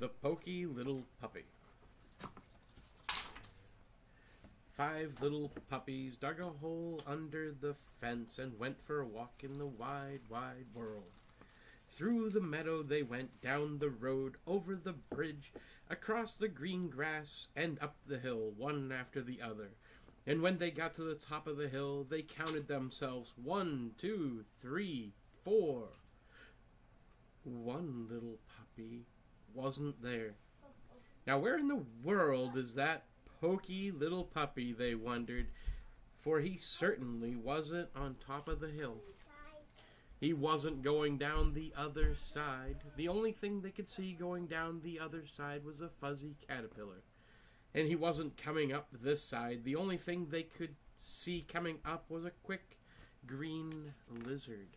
The Pokey Little Puppy. Five little puppies dug a hole under the fence and went for a walk in the wide, wide world. Through the meadow they went, down the road, over the bridge, across the green grass, and up the hill, one after the other. And when they got to the top of the hill, they counted themselves one, two, three, four. One little puppy wasn't there. Now, where in the world is that pokey little puppy, they wondered, for he certainly wasn't on top of the hill. He wasn't going down the other side. The only thing they could see going down the other side was a fuzzy caterpillar. And he wasn't coming up this side. The only thing they could see coming up was a quick green lizard.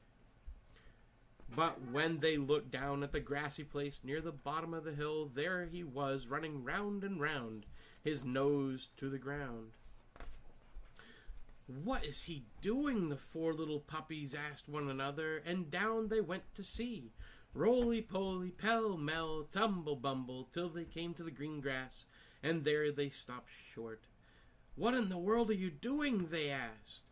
But when they looked down at the grassy place near the bottom of the hill, there he was running round and round, his nose to the ground. What is he doing? The four little puppies asked one another, and down they went to see. Roly poly, pell mell, tumble bumble, till they came to the green grass, and there they stopped short. What in the world are you doing? they asked.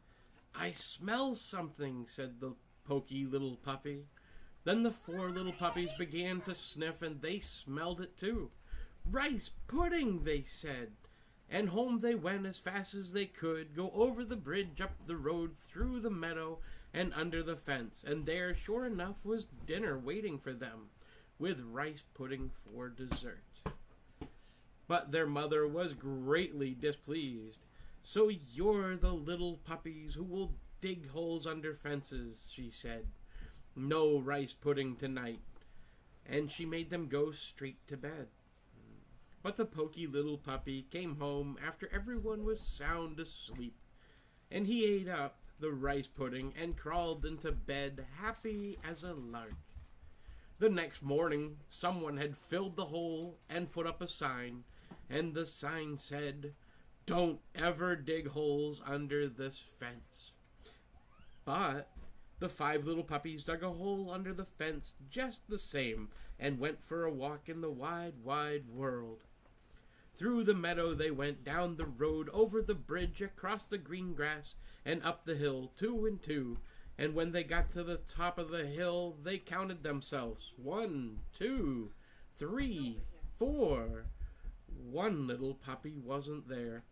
I smell something, said the poky little puppy. Then the four little puppies began to sniff, and they smelled it too. Rice pudding, they said. And home they went as fast as they could, go over the bridge, up the road, through the meadow, and under the fence. And there, sure enough, was dinner waiting for them, with rice pudding for dessert. But their mother was greatly displeased. So you're the little puppies who will dig holes under fences, she said. No rice pudding tonight. And she made them go straight to bed. But the poky little puppy came home after everyone was sound asleep, and he ate up the rice pudding and crawled into bed happy as a lark. The next morning, someone had filled the hole and put up a sign, and the sign said, Don't ever dig holes under this fence. But the five little puppies dug a hole under the fence just the same and went for a walk in the wide, wide world. Through the meadow they went, down the road, over the bridge, across the green grass, and up the hill, two and two. And when they got to the top of the hill, they counted themselves one, two, three, four. One little puppy wasn't there.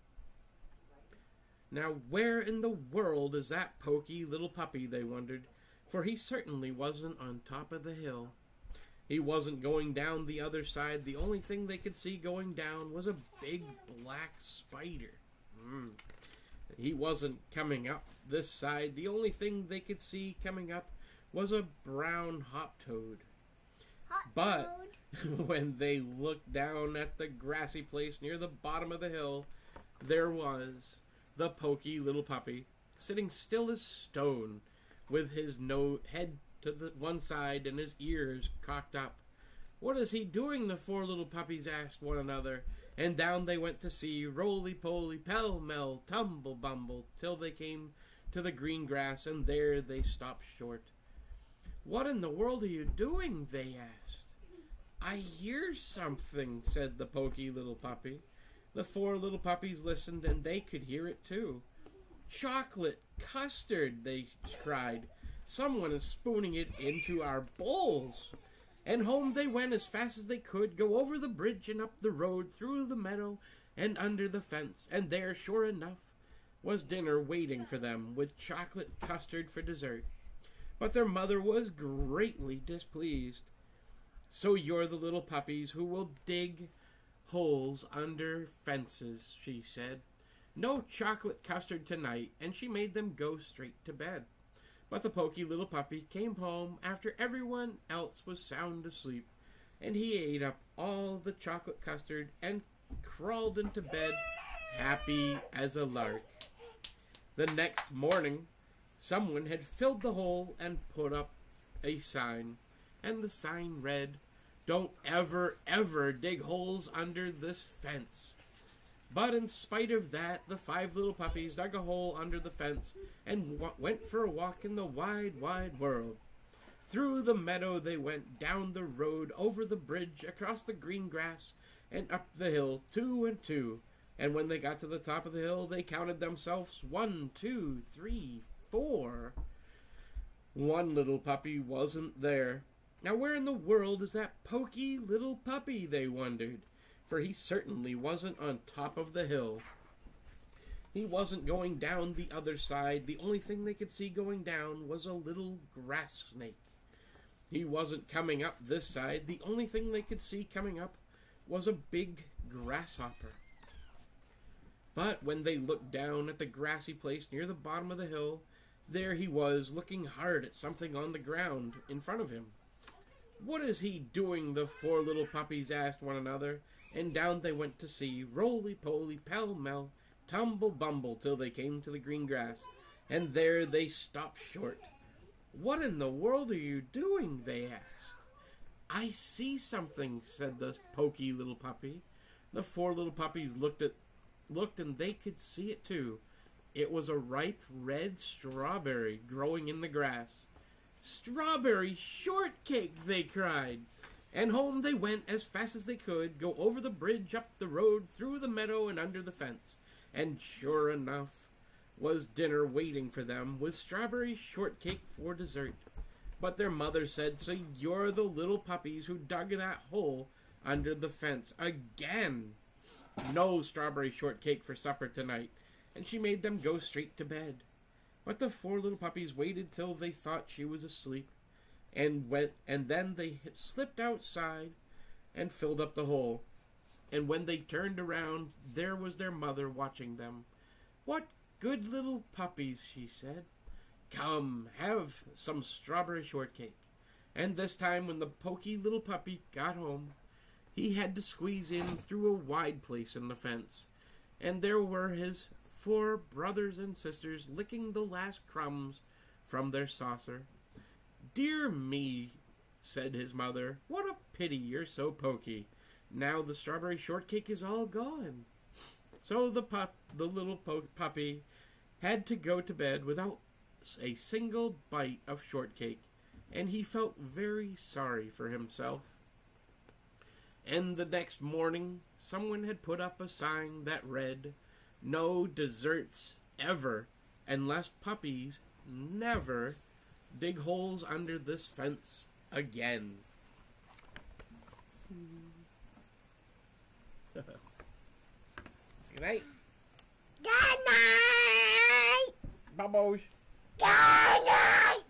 Now, where in the world is that poky little puppy, they wondered, for he certainly wasn't on top of the hill. He wasn't going down the other side. The only thing they could see going down was a big black spider. Mm. He wasn't coming up this side. The only thing they could see coming up was a brown hop toad. Hot But toad. when they looked down at the grassy place near the bottom of the hill, there was the poky little puppy sitting still as stone, with his no head to the one side and his ears cocked up. What is he doing? The four little puppies asked one another, and down they went to see, roly poly, pell mell, tumble bumble, till they came to the green grass, and there they stopped short. What in the world are you doing? they asked. I hear something, said the poky little puppy. The four little puppies listened, and they could hear it too. Chocolate custard, they cried. Someone is spooning it into our bowls. And home they went as fast as they could, go over the bridge and up the road, through the meadow and under the fence. And there, sure enough, was dinner waiting for them, with chocolate custard for dessert. But their mother was greatly displeased. So you're the little puppies who will dig holes under fences, she said. No chocolate custard tonight, and she made them go straight to bed. But the poky little puppy came home after everyone else was sound asleep, and he ate up all the chocolate custard and crawled into bed happy as a lark. The next morning, someone had filled the hole and put up a sign, and the sign read, Don't ever, ever dig holes under this fence. But in spite of that, the five little puppies dug a hole under the fence and went for a walk in the wide, wide world. Through the meadow they went, down the road, over the bridge, across the green grass, and up the hill, two and two. And when they got to the top of the hill, they counted themselves one, two, three, four. One little puppy wasn't there. Now, where in the world is that poky little puppy? They wondered, for he certainly wasn't on top of the hill. He wasn't going down the other side. The only thing they could see going down was a little grass snake. He wasn't coming up this side. The only thing they could see coming up was a big grasshopper. But when they looked down at the grassy place near the bottom of the hill, there he was, looking hard at something on the ground in front of him. What is he doing? The four little puppies asked one another, and down they went to see, roly poly, pell mell, tumble bumble, till they came to the green grass, and there they stopped short. What in the world are you doing? they asked. I see something, said the poky little puppy. The four little puppies looked at looked and they could see it too. It was a ripe red strawberry growing in the grass. Strawberry shortcake, they cried. And home they went as fast as they could, go over the bridge, up the road, through the meadow, and under the fence. And sure enough, was dinner waiting for them with strawberry shortcake for dessert. But their mother said, So you're the little puppies who dug that hole under the fence again. No strawberry shortcake for supper tonight, and she made them go straight to bed. But the four little puppies waited till they thought she was asleep, and went, and then they slipped outside and filled up the hole. And when they turned around, there was their mother watching them. What good little puppies, she said. Come, have some strawberry shortcake. And this time, when the poky little puppy got home, he had to squeeze in through a wide place in the fence. And there were his four brothers and sisters licking the last crumbs from their saucer. Dear me, said his mother, what a pity you're so poky. Now the strawberry shortcake is all gone. So the pup, the little puppy, had to go to bed without a single bite of shortcake, and he felt very sorry for himself. And the next morning, someone had put up a sign that read, No desserts ever, unless puppies never dig holes under this fence again. Good night. Good night. Bubbles. Good night.